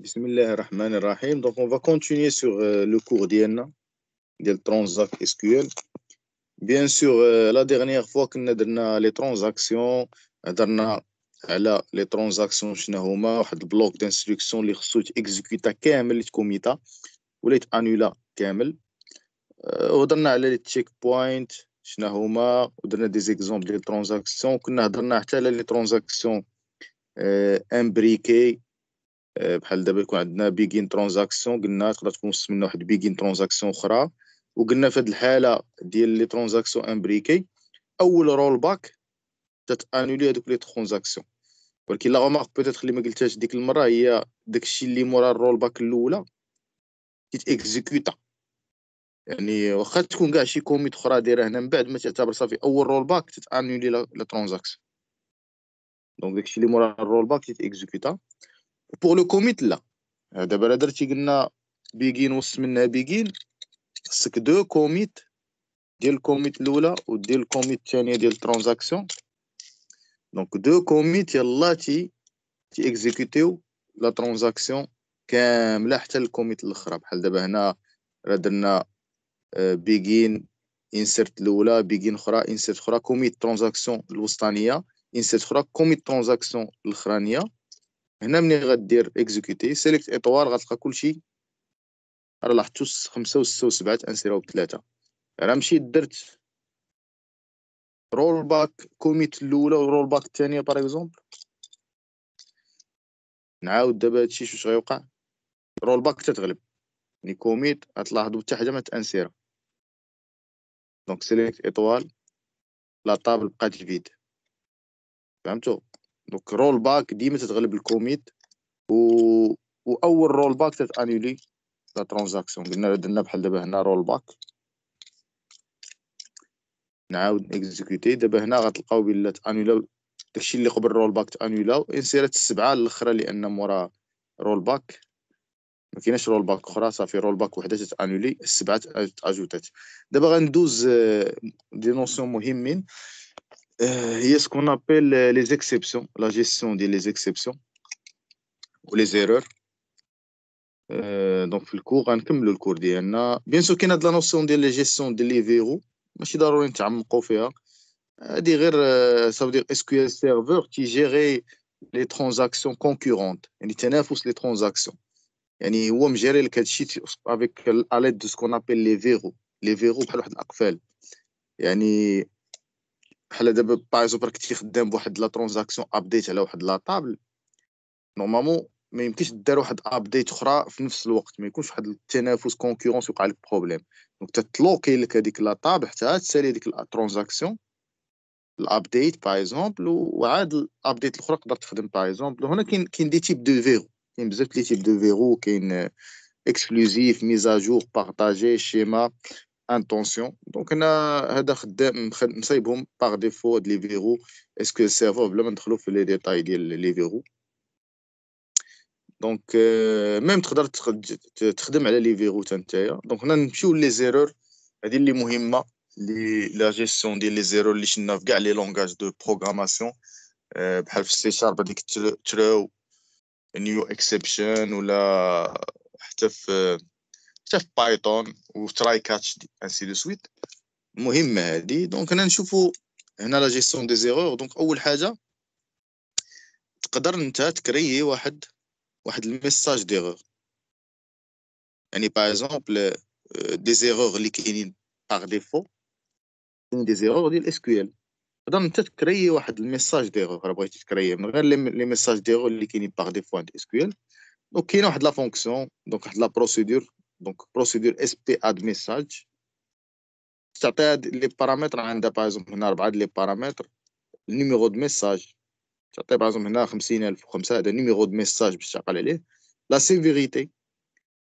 بسم الله الرحمن الرحيم donc on va continuer sur le cours ديالنا ديال Transact SQL bien sûr la dernière fois كنا درنا les transactions هضرنا على les transactions شنو هما واحد ال bloc d'instructions اللي خصو تيكزيكوتا كامل اللي تكوميتا ولا يتانولا كامل وهضرنا على les checkpoints شنو هما ودرنا des exemples ديال transactions كنا هضرنا حتى على les transactions imbriquées بحال دابا يكون عندنا begin transaction قلنا تقدر تكون وسط منها واحد begin transaction أخرى. وقلنا في هذه الحالة ديال les transactions imbriquées أول rollback تتانولي هذوك les transactions ولكن la remarque peut-être اللي ما قلتهاش ديك المرة هي داكشي اللي مورا ال rollback الاولى كيتيكزيكوتا يعني واخا تكون كاع شي commit أخرى دايرة هنا من بعد ما تعتبر صافي أول rollback تتانولي la transaction donc داكشي اللي مورا ال rollback تي تيكزيكوتا pour le commit là. دابا لا درتي قلنا begin وسط منها begin. خصك deux commit ديال ال commit الأولى وديال ال commit الثانية ديال ال transaction. donc deux commit يلا تي تي exécuter la transaction كاملة حتى ال commit الأخرى. بحال دابا هنا راه درنا begin insert الأولى begin أخرى insert أخرى. commit transaction الوسطانية insert أخرى. commit transaction الأخرانية. هنا ملي غدير exécuter select étoile غتلقى كلشي راه لاحظتو خمسة وستة وسبعة تنسيرو بثلاثة راه مشيت درت rollback commit الأولى و rollback الثانية par exemple نعاود دابا هادشي شوش غيوقع rollback تتغلب. يعني commit غتلاحظو حتى حاجة ما تانسيرا donc select étoile la table بقات vide فهمتو؟ donc rollback ديما تتغلب ال commit و وأول rollback تتانولي la transaction قلنا درنا بحال دابا هنا rollback نعاود exécuter دابا هنا غتلقاو بلا تانولا داكشي اللي قبل rollback تانولا انسيرات السبعة الأخرى لأن مورا rollback ما كايناش rollback أخرى صافي rollback وحدة تانولي السبعة تأجوتات. دابا غندوز des notions مهمين. هي ce qu'on appelle les exceptions la gestion ديال les exceptions و les erreurs donc في ال cours غنكملو ال cours ديالنا bien sûr كاين هاد la notion ديال les gestions ديال les verrous ماشي ضروري نتعمقوا فيها هادي غير ça veut dire SQL Server تيجيري les transactions concurrentes يعني تنافس les transactions يعني هو مجري لك هادشي avec l'aide de ce qu'on appelle les verrous les verrous بحال واحد الاقفال يعني بحال دابا par exemple راك خدام بواحد la transaction update على واحد la table. normalement ما يمكنش دير واحد update أخرى في نفس الوقت ما يكونش واحد التنافس concurrence يوقع لك problème donc تتلوكي لك هذيك la table حتى تسالي ديك ال transaction ال update par exemple وعاد ال update الأخرى تقدر تخدم par exemple هنا كاين كاين des types de verrous كاين بزاف les types de verrous كاين exclusif mise à jour partagé schéma intention donc أنا هذا خدام نصايبهم par défaut هاد les verrous SQL Server بلا ما ندخلو في les détails ديال les verrous donc même تقدر تخدم على les verrous حتى نتايا donc هنا نمشيو les erreurs هادي اللي مهمه لي la gestion ديال les erreurs اللي شفنا في كاع les langages de programmation بحال في ال C sharp هذيك throw new exception ولا حتى في حتى في Python و try catch ainsi de suite مهمه هادي. donc هنا نشوفو هنا la gestion des erreurs. donc أول حاجة تقدر أنت تكريي واحد واحد ال message d'erreur يعني par exemple des erreurs اللي كاينين par défaut كاين des erreurs ديال SQL تقدر أنت تكريي واحد ال message d'erreur راه بغيتي تكريي من غير les messages d'erreur اللي كاينين par défaut عند SQL donc كاينة واحد la fonction donc واحد la procédure donc procédure sp_addmessage تعطيها les paramètres عندها par هنا ربعه les paramètres ال numéro de message تعطي par هنا 50000 وخمسة هذا numéro de message باش تعقل عليه la sévérité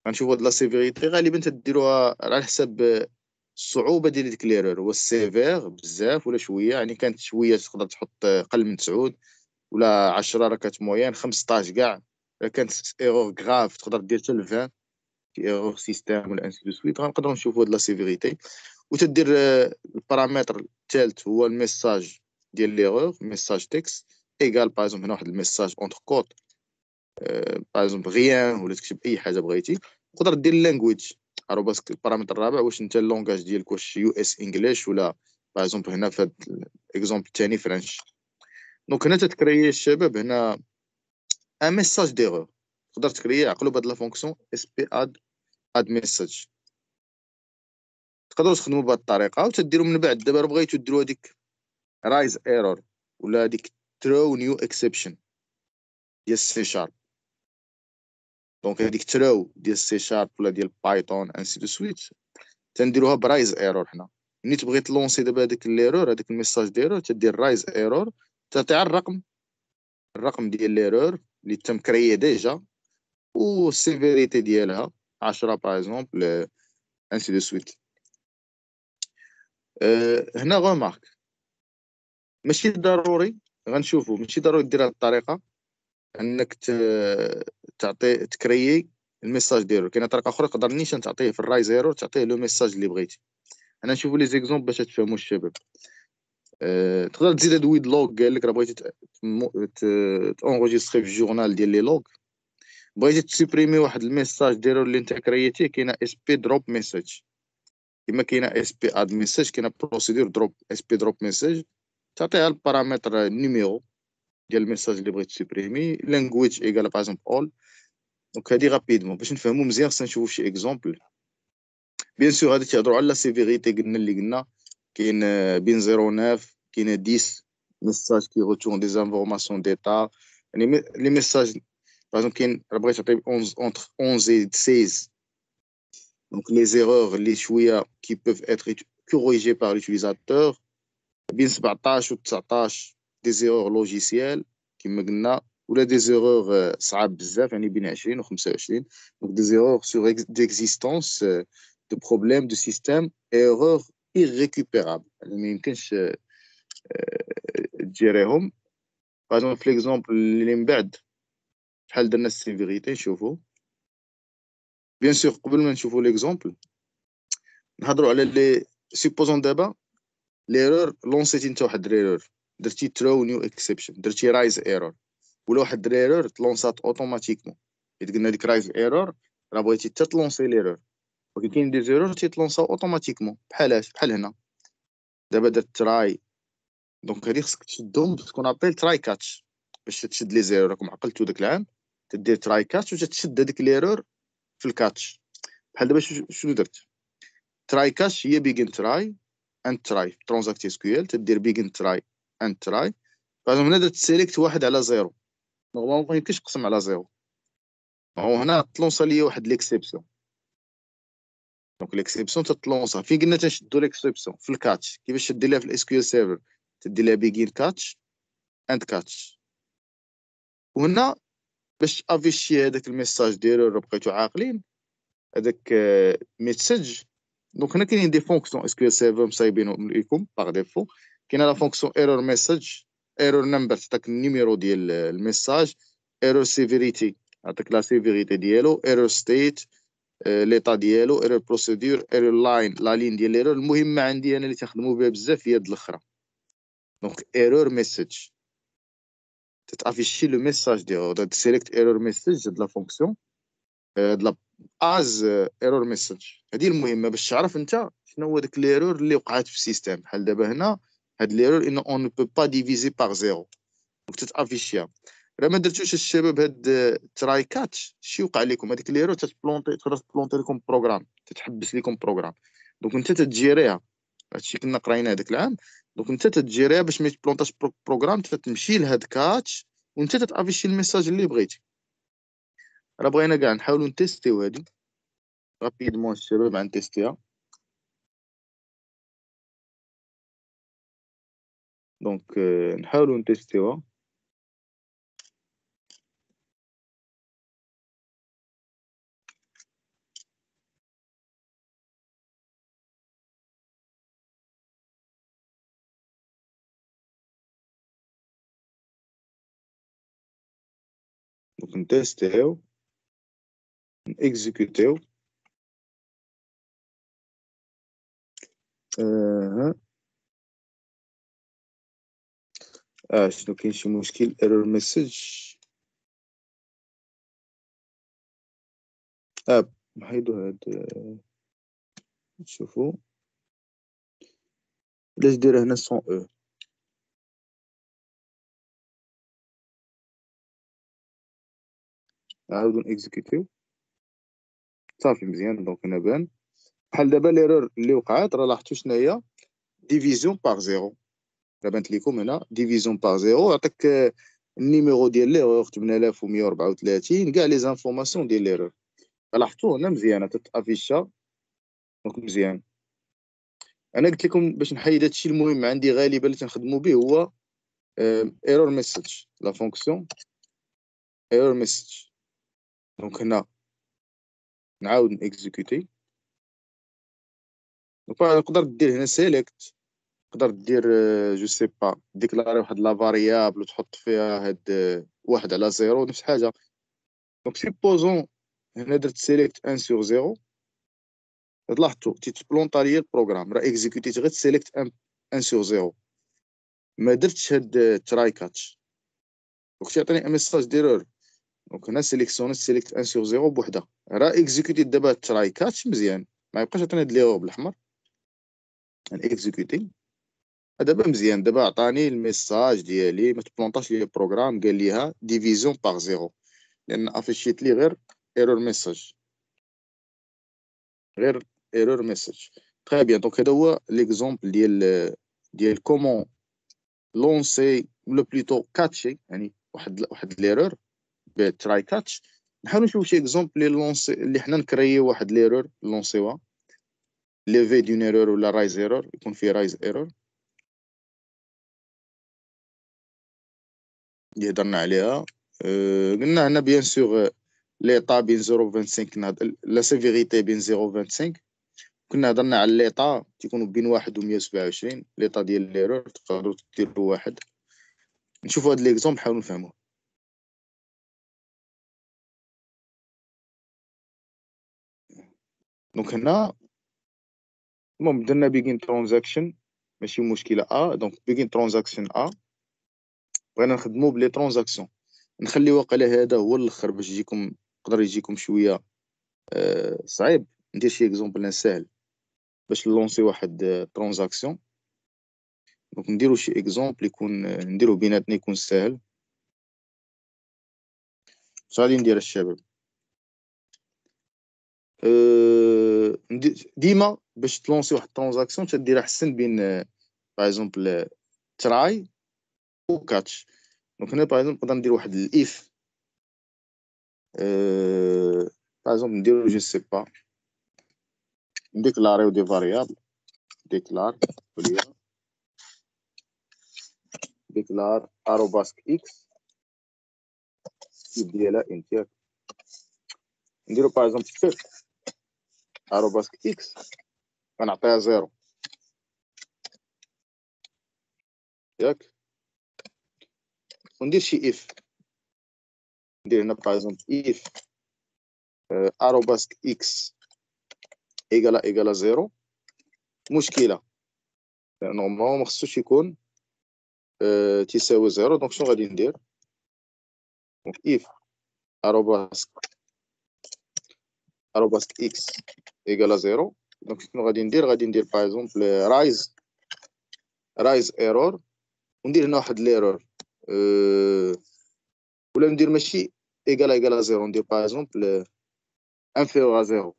غنشوفوا هاد la sévérité غالبا تديروها على حساب الصعوبه ديال ديك l'erreur هو sévère بزاف ولا شوية يعني كانت شوية تقدر تحط قل من تسعود ولا 10 راه كانت moyenne 15 كاع. كانت erreur grave تقدر دير حتى 20 شي erreur système ولا ainsi de suite غنقدروا نشوفوا هاد la sévérité. وتدير آه، البارامتر الثالث هو ال message ديال l'erreur message text. égal par هنا واحد ال message entre quotes par rien ولا تكتب أي حاجة بغيتي. تقدر دير language arobase ال paramètre الرابع واش أنت ال langage ديالك واش us_english ولا par هنا في هاد ال exemple الثاني French. donc هنا تتكري الشباب هنا un message d'erreur تقدر تكري عقلوا بهاد la fonction sp_add addmessage تقدروا تخدموا بهاد الطريقة وتديروا من بعد. دابا بغيتو ديروا هذيك raiserror ولا هذيك throw new exception ديال C sharp donc هذيك throw ديال C sharp ولا ديال Python ainsi de suite تنديروها ب raiserror حنا. ملي تبغي تلونسي دابا هذيك l'erreur هذاك ال message d'erreur تدير raiserror تعطي الرقم. الرقم ديال l'erreur اللي تم créer déjà وال sévérité ديالها. 10 par exemple ainsi de suite هنا remarque ماشي ضروري غنشوفو. ماشي ضروري دير هاد الطريقة إنك تعطي تكريي ال message ديالو. كاينة طريقة أخرى تقدر نيشان تعطيه في ال raiserror تعطيه le message اللي بغيتي. أنا نشوفو les exemples باش تفهموا الشباب. أه تقدر تزيد هاد with log قال لك راه بغيتي تونغوجيستري في ال journal ديال les logs. بغيتي تسيبريمي واحد ال message ديالو اللي انت كريتيه كاينة sp_dropmessage كما كاينة sp_addmessage كاينة procédure drop sp_dropmessage تعطيها ال paramètre numéro ديال ال message اللي بغيت ت supprimer language égal par all donc هادي rapidement باش نفهمو مزيان خصنا نشوفو شي exemple bien sûr هادي تيهضروا على la sévérité قلنا اللي قلنا. كاين بين 09 كاين 10 messages qui retournent des informations d'état يعني les messages par exemple كاين بغيت تعطي 11 entre 11 et 16 donc les erreurs اللي شوية qui peuvent être corrigées par l'utilisateur بين 17 و 19 des erreurs logicielles كما قلنا ولا des erreurs صعاب بزاف يعني بين 20 و 25 donc des erreurs sur d'existence de problème de système erreur irrécupérable يعني ما يمكنش ت gérer هم par في l'exemple اللي من بعد شحال درنا ال sévérité نشوفو؟ bien sûr قبل ما نشوفو l'exemple نهضرو على les supposons دابا l'erreur lancé تي انت واحد l'erreur درتي throw new exception درتي raise error ولا واحد l'erreur ت lancé ات automatiquement حيت قلنا ديك raise error راه بغيتي حتى ت lancer l'erreur ولكن كاين des erreurs تيت lancé او automatiquement بحال بحال هنا. دابا درت try donc هادي خصك تشدهم تكون habile try catch باش تشد les erreurs راكم عقلتو داك العام. تدير try catch وتشد هذيك l'erreur في ال catch. بحال دابا شنو درت؟ try catch هي begin try end try Transact SQL تدير begin try end try بعد هنا درت select واحد على zéro. normalement ما يمكنش تقسم على zéro. هو هنا ت lancé ا ليا واحد l'exception donc l'exception تت lancé ا. فين قلنا تنشدو l'exception في ال catch. كيفاش تدير لها في ال SQL Server تدير لها begin catch end catch. وهنا باش afficher هذاك ال message ديالو بقيتو عاقلين هذاك message. donc هنا كاينين des fonctions. SQL Server مصايبينهم ليكم par défaut كاينة la fonction error message error number تعطيك ال numéro ديال ال message error severity عطيك la sévérité ديالو error state l'état ديالو error procedure error line la ligne ديال ال error المهمه عندي أنا اللي تخدموا بها بزاف هي هاد الأخرى. donc error message تت afficher le message ديالو select error message هاد la fonction هاد la az error message هادي المهمه باش تعرف انت شنو هو داك l'erreur اللي وقعت في ال système بحال دابا هنا هاد l'erreur un on ne peut pas diviser par zéro donc تت afficher ها راه ما درتوش الشباب هاد try catch شي وقع لكم هذيك l'erreur تت planter تقدر ت planter لكم programme تتحبس لكم programme donc انت تت gérer ها هادشي كنا قراينا هذاك العام. donc انت تت gérer ها باش ما يت planté اش programme تتمشي لهاد catch وانت تت afficher ال message اللي بغيتي. راه بغينا كاع نحاولوا ن tester و هادي. rapidement الشباب غن tester ها donc نحاولوا ن tester وها. دونك نتيستيو نكزيكوتيو آه آه شنو كاين شي مشكل ايرور ميساج اب نحيدو هاد نشوفو علاش داير هنا سون أو نعاودو ن exécuter و صافي مزيان donc هنا بان. بحال دابا l'erreur اللي وقعات راه لاحظتو شناهي؟ division par zéro راه بانت ليكم هنا division par zéro عطاك ال numéro ديال l'erreur 8134 كاع les informations ديال l'erreur. لاحظتو هنا مزيانه تت affiché ا donc مزيان. أنا قلت لكم باش نحيد هادشي المهم عندي غالبا اللي تنخدمو به هو error message la fonction error message donc هنا نعاود ن exécuter donc نقدر دير هنا select تقدر دير je sais pas déclarer واحد la variable وتحط فيها هاد واحد على zéro نفس الحاجة donc supposons هنا درت select un sur zéro لاحظتو تيت planté ا ليا ال programme راه exécuté ت غير select un un sur zéro ما درتش هاد try catch donc تيعطيني message d'erreur donc هنا sélectionné ت select un sur zéro بوحده راه exécuté ت دابا try catch مزيان. ما يبقاش يعطيني هاد l'erreur بالاحمر exécuter. دابا مزيان. دابا عطاني ال message ديالي ما ت planté اش ليا ال programme قال ليها division par zéro لأن affiché ت لي غير error message غير error message très bien donc هذا هو l'exemple ديال ديال comment lancer ولا plutôt catcher يعني واحد واحد l'erreur ب try catch. نحاول نشوف شي exemple اللي lancer اللي حنا ن créer و واحد l'erreur lancer وها. levée d'une erreur ولا raise error يكون فيه raise error. اللي هضرنا عليها. أه قلنا هنا bien sûr l'état بين 0.25 la sévérité بين 0.25 كنا هضرنا على l'état تيكونوا بين واحد و 127 l'état ديال l'erreur تقدروا ديروا واحد. نشوفوا هاد l'exemple نحاولوا نفهموه. donc هنا المهم درنا begin transaction ماشي مشكله ا donc begin transaction ا بغينا نخدمو بلي transaction نخلي واقيلا هذا هو الآخر باش يجيكم يقدر يجيكم شوية أه صعيب ندير شي exemple ساهل باش نلونسي واحد transaction donc نديرو شي exemple يكون نديرو بيناتنا يكون ساهل اش غادي ندير الشباب ديما باش تلونسي واحد transaction تدير احسن bien par exemple try و catch donc هنا par exemple نقدر ندير واحد الاف par exemple نديرو je sais pas نديكلاريو des variables declare declare arobase x ديالها int نديرو par exemple arobase x. غنعطيها زيرو. ياك. وندير شي if. ندير هنا par exemple if. arobase x égal à égal à زيرو. مشكلة. normalement ما خصوش يكون أه تيساوي زيرو donc شنو غادي ندير؟ donc if. arobase اروباسك إكس ايكالا زيرو دونك شنو غادي ندير غادي ندير باغ اكزومبل رايز رايز ايرور وندير هنا واحد ليرور أه ولا ندير ماشي ايكالا ايكالا زيرو ندير باغ اكزومبل انفيرور زيرو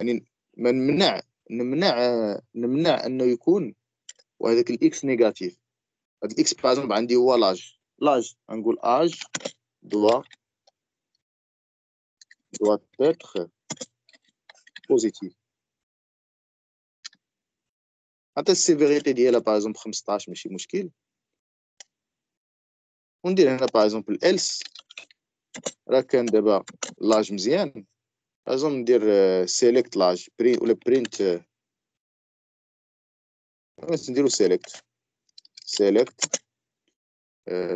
يعني ما نمنع نمنع نمنع انه يكون وهذاك الاكس نيجاتيف هاد الاكس باغ عندي هو لاج لاج نقول اج doit doit être positif حتى ال sévérité ديالها par exemple 15 ماشي مشكل وندير هنا باغ اكزومبل else راه كان دابا l'âge مزيان لازم ندير select l'âge print ولا print نديرو select سيليكت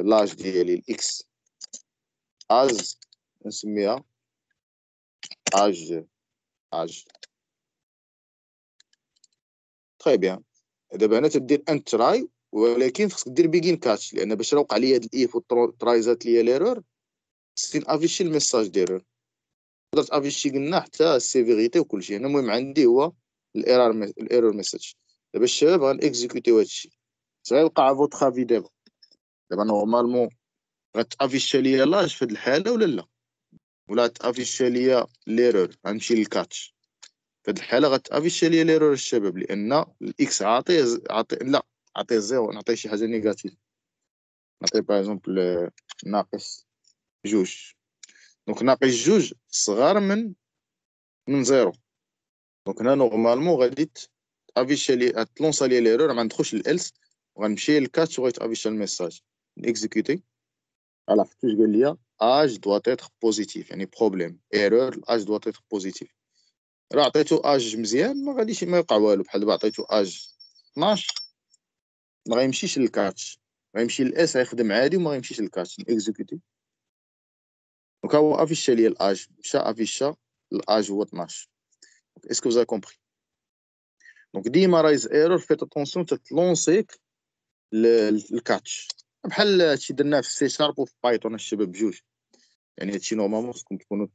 لاج ديالي الاكس از نسميها اج اج تري بيان دابا هنا تدير أن تراي ولكن خصك دير بيجين كاتش لأن باش وقع لي هاد الايف والترايزات ليا ليرور سين افيشي الميساج ديرور تقدر تافيشي قلنا حتى السيفيريتي وكلشي أنا المهم عندي هو ال error ال error message دابا الشباب غنكزيكوتيو هادشي غيوقع votre avis دابا. دابا normalement غتافيشا ليا l'âge في هاد الحالة ولا لا؟ ولا تافيشا ليا l'erreur غنمشي لل catch. في هاد الحالة غتافيشا ليا l'erreur الشباب لأن ال x عاطيه عاطي لا عاطيه زيرو نعطيه شي حاجة négative نعطيه par exemple ناقص جوج. donc ناقص جوج صغار من من زيرو. donc هنا normalement غادي تافيشا لي تلونسا لي l'erreur ما ندخلش لل else وغنمشي لل catch وغيتافيشا ال message نيكزيكوتي على فتوش قال لي âge doit être positif يعني problème erreur âge doit être positif راه عطيتو اج مزيان ما غاديش ما يوقع والو بحال دابا عطيتو اج 12 ما غيمشيش لل catch. غيمشي لل else غيخدم عادي وما غيمشيش لل catch exécuter donc هو افيشا ليا الاج مشى افيشا الاج هو 12 est-ce que vous avez compris donc ديما raise error faites attention تتلونسيك ال catch بحال هادشي درناه في C sharp وفي Python الشباب بجوج. يعني هادشي normalement خصكم تكونوا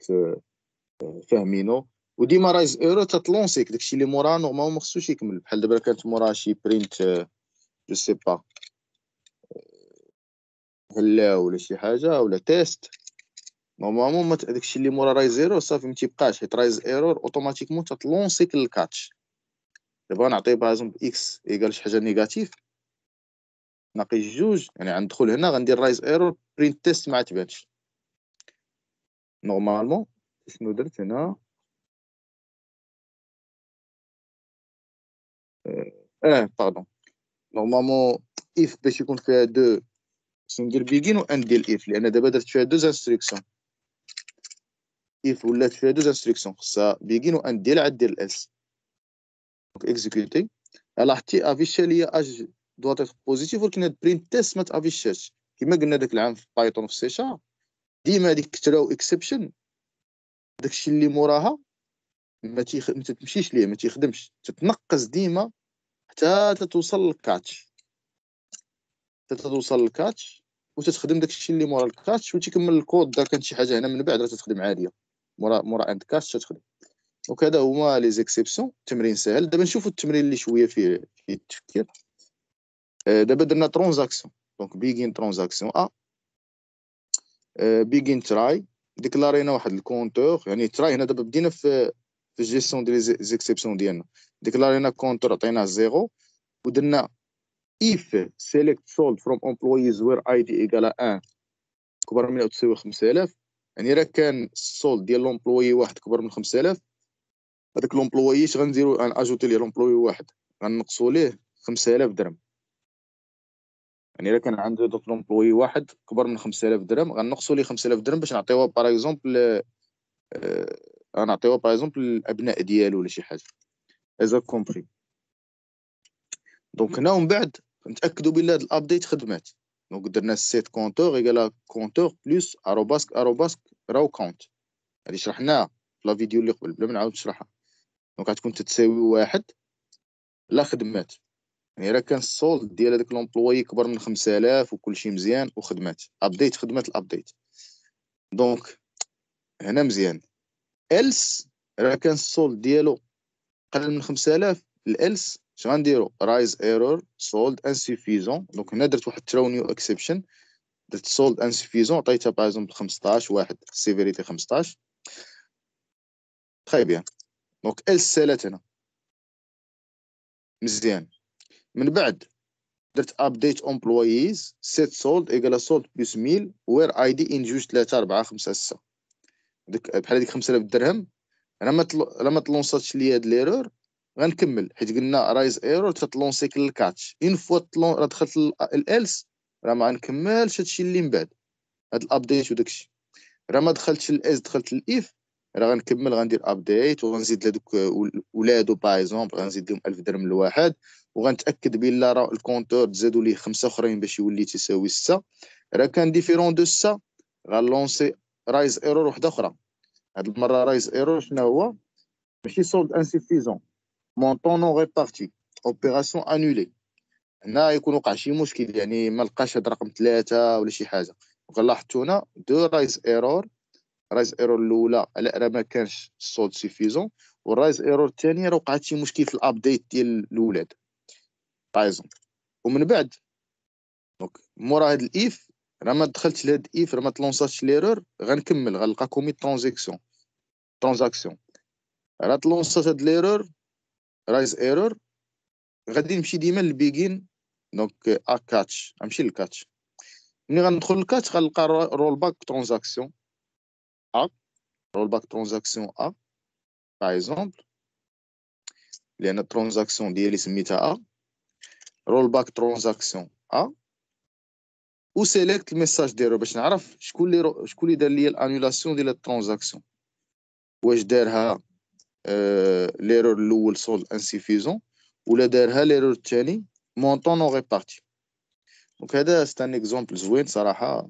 فاهمينو. وديما raise error تتلونسيك داكشي اللي موراه normalement ما خصوش يكمل. بحال دابا كانت موراه شي print je sais pas هلا ولا شي حاجة ولا test normalement ما داكشي اللي مورا raise error صافي ما تيبقاش. حيت raise error automatiquement تتلونسيك لل catch دابا غنعطي par x égal شي حاجة négative. ناقص جوج يعني غندخل هنا غندير raise error print test ما تبانش normalement شنو درت هنا؟ آه pardon normalement if باش يكون فيها deux خصني ندير begin و end ديال if لأن دابا درت فيها deux instructions if ولات فيها deux instructions خصها begin و end ديال عاد دير else donc exécuter لاحظتي افيشا ليا âge doit être positif ولكن هاد print test ما تافيشاش. كما قلنا داك العام في Python في C sharp ديما هاديك throw exception داكشي اللي موراها ما تيخ... ما تمشيش ليه ما تيخدمش. تتنقص ديما حتى تتوصل لل catch. حتى توصل لل catch وتتخدم داكشي اللي مورا ال catch وتكمل الكود. دا كانت شي حاجة هنا من بعد راه تتخدم عادية. مورا مورا end catch تتخدم. وكذا هما les exceptions تمرين سهل. دابا نشوفوا التمرين اللي شوية فيه فيه التفكير. دابا درنا transaction donc begin transaction ا begin try ديكلارينا واحد ال compteur يعني try هنا دابا بدينا في في ال gestion ديال les exceptions ديالنا ديكلارينا compteur عطيناه زيرو ودرنا if select sold from employees where id equal 1 كبر من أو تساوي 5000 يعني راه كان ال solde ديال l'employé واحد كبر من 5000 هذاك l'employé اش غنديرو ajouter ليه l'employé واحد غنقصوا ليه 5000 درهم يعني الا كان عنده دوك l'employé واحد كبر من 5000 درهم غنقصوا ليه 5000 درهم باش نعطيوها par exemple غنعطيوها par exemple الابناء ديالو ولا شي حاجة. اذا compris donc هنا ومن بعد نتأكدوا بلي هاد ال update خدمات. donc درنا set compteur égal à compteur plus arobase arobase row count هادي شرحناها في la vidéo اللي قبل بلا ما نعاود نشرحها. donc غتكون تتساوي واحد. لا خدمات. يعني راه كان السولد ديال هذاك l'employé كبر من 5000 وكلشي مزيان وخدمات. update خدمات ال update donc هنا مزيان. else راه كان ال solde ديالو قل من 5000 ال else اش غنديرو؟ raise error solde insuffisant donc هنا درت واحد throw new exception درت solde insuffisant عطيتها par exemple 15 واحد. sévérité 15 très bien donc else سالات هنا. مزيان. من بعد. درت update employees set solde égal à solde plus 1000 where id in جوج 3 4 5 6 ديك بحال هذيك 5000 درهم. أنا ما تل... ما تلونساتش لي هاد l'erreur غنكمل. حيت قلنا raise error تتلونسيك لل catch une fois راه دخلت ال else راه ما غنكملش هادشي اللي من بعد. هاد ال update وداكشي. راه ما دخلتش ال else دخلت ال if راه غنكمل غندير update وغنزيد لهذوك ولادو par exemple غنزيد لهم 1000 درهم لواحد وغنتأكد بلا راه ال compteur تزادوا ليه خمسة أخرين باش يولي تساوي 6 راه كان différent de 6 غنلونسي raise error وحدة أخرى. هاد المرة raise error شنو هو؟ ماشي solde insuffisant montant non réparti opération annulée هنا يكون وقع شي مشكل يعني ما لقاش هاد رقم ثلاثة ولا شي حاجة. donc لاحظتوا هنا deux raise error raise error الأولى على راه ما كانش ال solde suffisant وال raise error الثانية راه وقعت شي مشكل في ال update ديال الاولاد بايزون ومن بعد donc مورا هاد ال if راه ما دخلتش لهاد ال if راه ما تلونساتش l'erreur غنكمل غنلقى commit transaction transaction راه تلونسات هاد l'erreur raise error غادي نمشي ديما لل begin donc ا catch غنمشي لل catch ملي غندخل لل catch غنلقى rollback transaction A rollback transaction A par exemple لأن ال transaction ديالي سميتها A rollback transaction A و select ال message ديالو باش نعرف شكون اللي شكون اللي دار لي ال annulation ديال ال transaction واش دارها آه l'erreur الأول solde insuffisant ولا دارها l'erreur الثاني montant non réparti donc هذا c'est un exemple زوين صراحة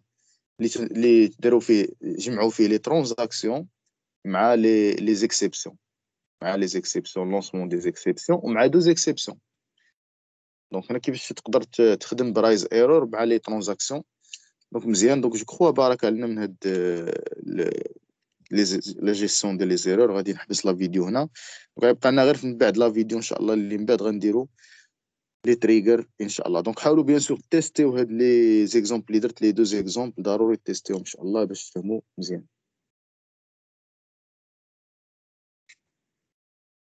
اللي اللي داروا فيه جمعوا فيه les transactions مع لي les exceptions مع les exceptions lancement des exceptions ومع des exceptions donc هنا كيفاش تقدر تخدم ب raise error مع les transactions donc مزيان. donc je crois بارك علينا من هاد la gestion ديال les erreurs غادي نحبس la vidéo هنا. وغيبقى لنا غير من بعد la vidéo إن شاء الله اللي من بعد غنديرو. les triggers ان شاء الله donc حاولوا bien sûr تيستيو هاد les exemples اللي درت les deux exemples ضروري تيستيهم ان شاء الله باش تفهموا مزيان.